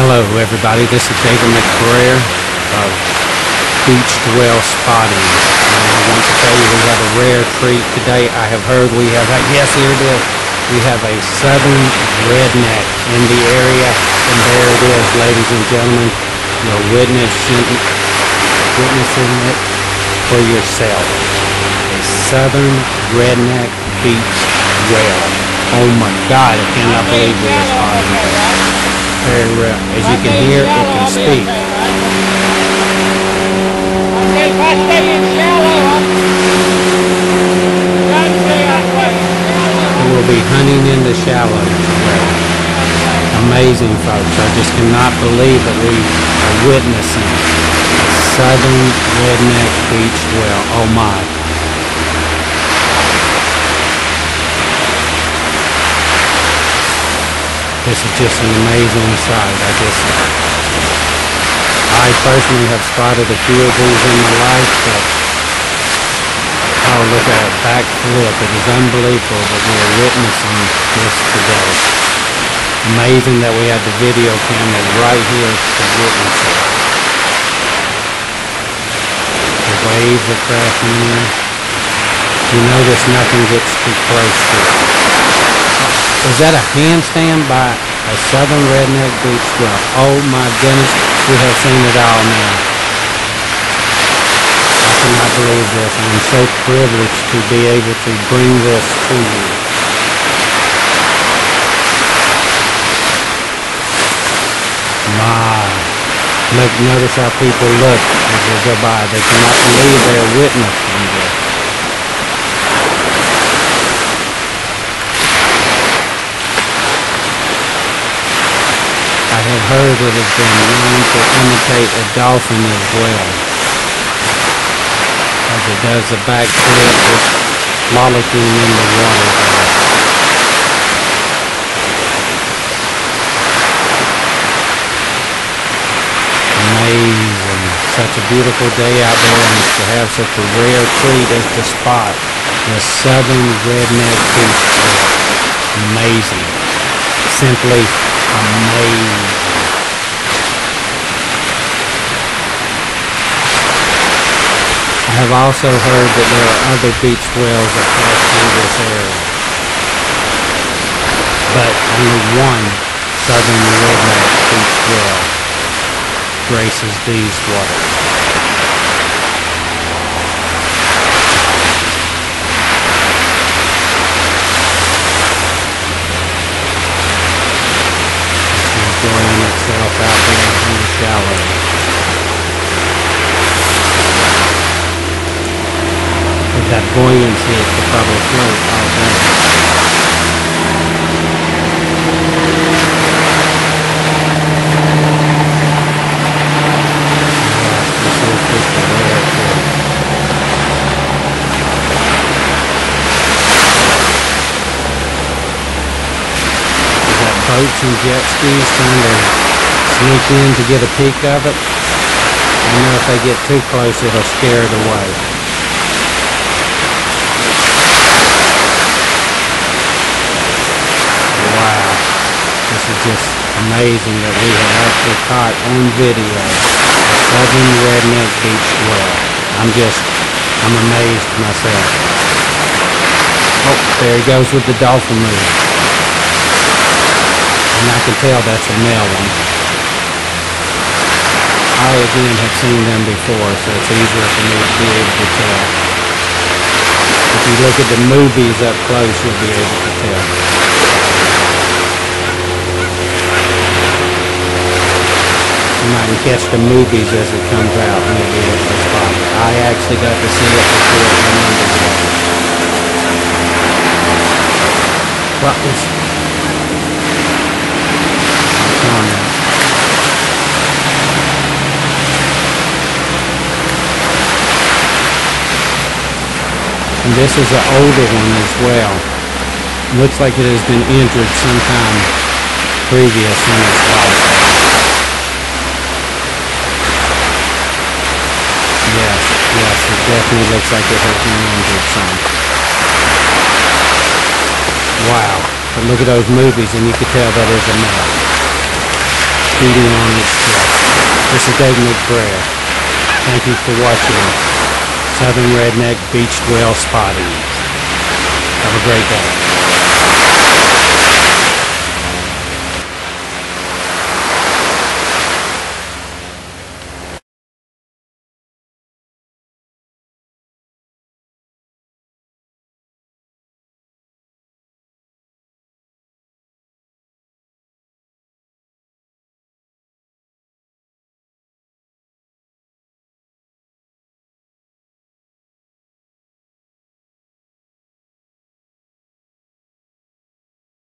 Hello, everybody. This is David McBrayer of Beached Whale Spotting. And I want to tell you we have a rare treat today. I have heard we have, a, yes, here it is. We have a southern redneck in the area. And there it is, ladies and gentlemen. You're witnessing, witnessing it for yourself. A southern redneck beach whale. Oh my God, I cannot believe this. Well. Uh, as you can hear, it can speak. It will be hunting in the shallows. Amazing, folks. I just cannot believe that we are witnessing a southern redneck beach whale. Oh my. This is just an amazing sight. I just, I personally have spotted a few of these in my life, but oh, look at it, backflip. It is unbelievable that we are witnessing this today. Amazing that we had the video camera right here to witness it. The waves are crashing in. You notice nothing gets too close to it. Is that a handstand by a Southern Redneck Beach Club? Oh my goodness, we have seen it all now. I cannot believe this. I'm so privileged to be able to bring this to you. My. Look, notice how people look as they go by. They cannot believe they're witnessing this. have heard it has been known to imitate a dolphin as well. As it does a backflip, just lolloping in the water Amazing. Such a beautiful day out there and to have such a rare treat as to spot the southern redneck beach Amazing. Simply amazing. I have also heard that there are other beach whales that pass through this area. But only one southern redneck beach whale graces these waters. enjoying itself out there in the shallows. that buoyancy the bubble float all day. boats and jet skis trying to sneak in to get a peek of it. I know if they get too close it'll scare it away. This is just amazing that we have actually caught on video a southern redneck beach whale. I'm just, I'm amazed myself. Oh, there he goes with the dolphin move. And I can tell that's a male one. I again have seen them before, so it's easier for me to be able to tell. If you look at the movies up close, you'll be able to tell. You might catch the movies as it comes out maybe at the spot. I actually got to see it before it went underwater. What was And this is an older one as well. Looks like it has been injured sometime previous in its life. Yes, it definitely looks like it has been injured some. Wow. But look at those movies and you can tell that is a male. feeding on its chest. This is Dave McBrayer. Thank you for watching Southern Redneck Beached Whale Spotting. Have a great day.